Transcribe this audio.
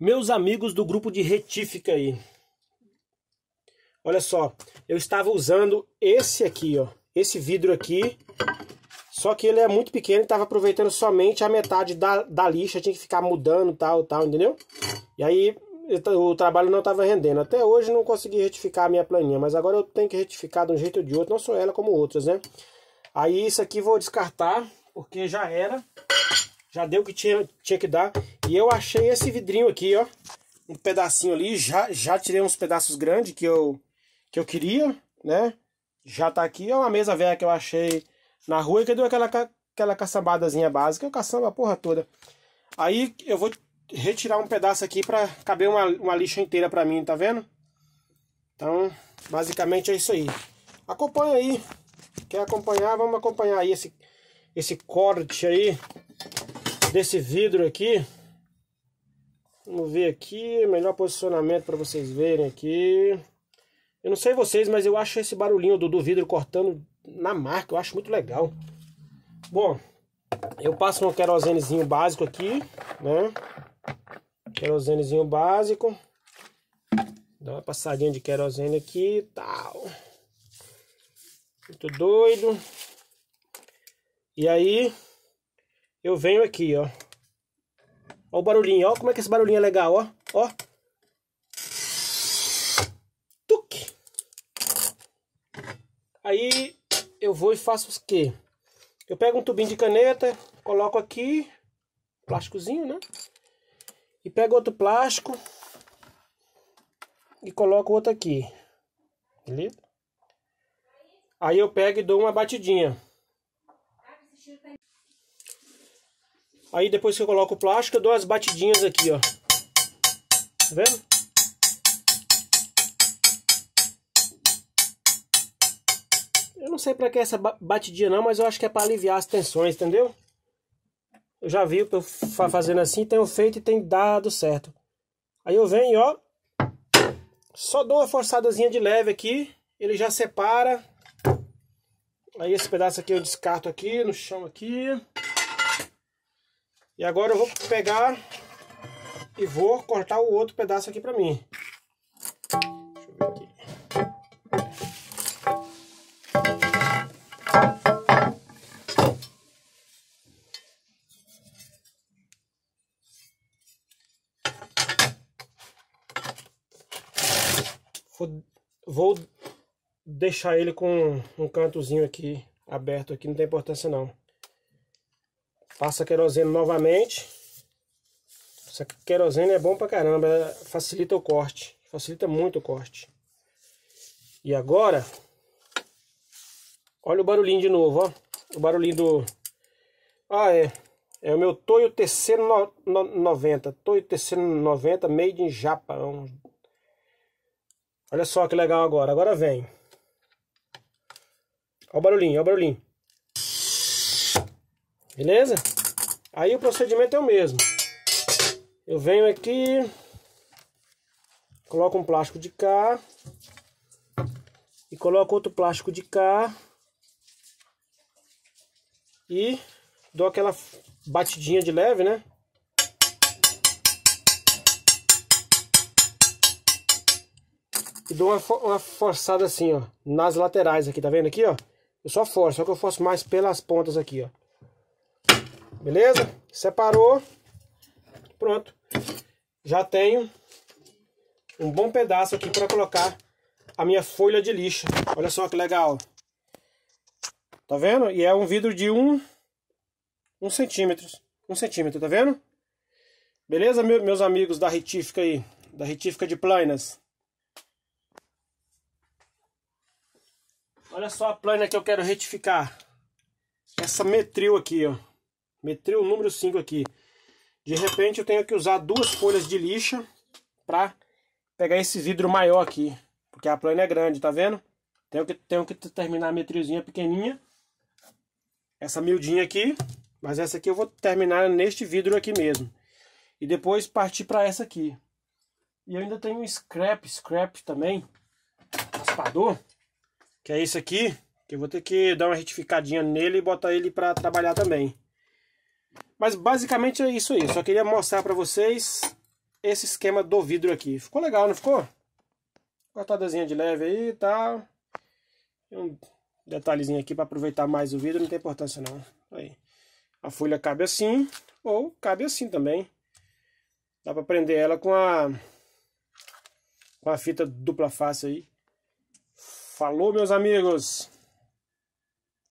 Meus amigos do grupo de retífica aí. Olha só, eu estava usando esse aqui, ó. Esse vidro aqui. Só que ele é muito pequeno estava aproveitando somente a metade da, da lixa. Tinha que ficar mudando, tal, tal, entendeu? E aí o trabalho não estava rendendo. Até hoje não consegui retificar a minha planinha. Mas agora eu tenho que retificar de um jeito ou de outro. Não só ela como outras, né? Aí isso aqui vou descartar. Porque já era. Já deu o que tinha, tinha que dar. E eu achei esse vidrinho aqui, ó. Um pedacinho ali. Já, já tirei uns pedaços grandes que eu, que eu queria, né? Já tá aqui. É uma mesa velha que eu achei na rua. Que deu aquela, aquela caçambadazinha básica. Eu caçamba a porra toda. Aí eu vou retirar um pedaço aqui pra caber uma, uma lixa inteira pra mim, tá vendo? Então, basicamente é isso aí. Acompanha aí. Quer acompanhar? Vamos acompanhar aí esse, esse corte aí desse vidro aqui. Vamos ver aqui, melhor posicionamento para vocês verem aqui. Eu não sei vocês, mas eu acho esse barulhinho do, do vidro cortando na marca, eu acho muito legal. Bom, eu passo um querosenezinho básico aqui, né? Querosenezinho básico. Dá uma passadinha de querosene aqui e tal. Muito doido. E aí, eu venho aqui, ó. Ó o barulhinho, ó. Como é que esse barulhinho é legal, ó. Ó. Tuque. Aí eu vou e faço o quê? Eu pego um tubinho de caneta, coloco aqui, plásticozinho, né? E pego outro plástico e coloco outro aqui. Beleza? Aí eu pego e dou uma batidinha. Aí depois que eu coloco o plástico, eu dou as batidinhas aqui, ó. Tá vendo? Eu não sei pra que essa batidinha não, mas eu acho que é pra aliviar as tensões, entendeu? Eu já vi eu fazendo assim, tenho feito e tem dado certo. Aí eu venho, ó. Só dou uma forçadazinha de leve aqui. Ele já separa. Aí esse pedaço aqui eu descarto aqui no chão aqui. E agora eu vou pegar e vou cortar o outro pedaço aqui pra mim. Deixa eu ver aqui. Vou, vou deixar ele com um cantozinho aqui aberto aqui, não tem importância não. Passa querosene novamente. Essa querosene é bom pra caramba, facilita o corte, facilita muito o corte. E agora, olha o barulhinho de novo, ó. O barulhinho do... Ah, é. É o meu Toyo terceiro no, no, 90. Toyo terceiro 90, made in Japão. Olha só que legal agora. Agora vem. Olha o barulhinho, olha o barulhinho. Beleza? Aí o procedimento é o mesmo. Eu venho aqui, coloco um plástico de cá e coloco outro plástico de cá e dou aquela batidinha de leve, né? E dou uma, uma forçada assim, ó, nas laterais aqui, tá vendo aqui, ó? Eu só forço, só que eu forço mais pelas pontas aqui, ó. Beleza? Separou. Pronto. Já tenho um bom pedaço aqui para colocar a minha folha de lixa. Olha só que legal. Tá vendo? E é um vidro de um, um centímetro. Um centímetro, tá vendo? Beleza, meus amigos da retífica aí? Da retífica de planas. Olha só a plana que eu quero retificar. Essa metril aqui, ó. Metril número 5 aqui. De repente eu tenho que usar duas folhas de lixa para pegar esse vidro maior aqui. Porque a plana é grande, tá vendo? Tenho que, tenho que terminar a metrilzinha pequenininha. Essa miudinha aqui. Mas essa aqui eu vou terminar neste vidro aqui mesmo. E depois partir para essa aqui. E eu ainda tenho um scrap, scrap também. Raspador. Que é esse aqui. Que eu vou ter que dar uma retificadinha nele e botar ele para trabalhar também. Mas basicamente é isso aí. Só queria mostrar para vocês esse esquema do vidro aqui. Ficou legal, não ficou? Cortadazinha de leve aí e tal. Um detalhezinho aqui para aproveitar mais o vidro, não tem importância não. Aí. A folha cabe assim, ou cabe assim também. Dá para prender ela com a com a fita dupla face aí. Falou, meus amigos!